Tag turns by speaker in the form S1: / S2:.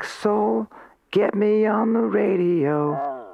S1: black soul, get me on the radio.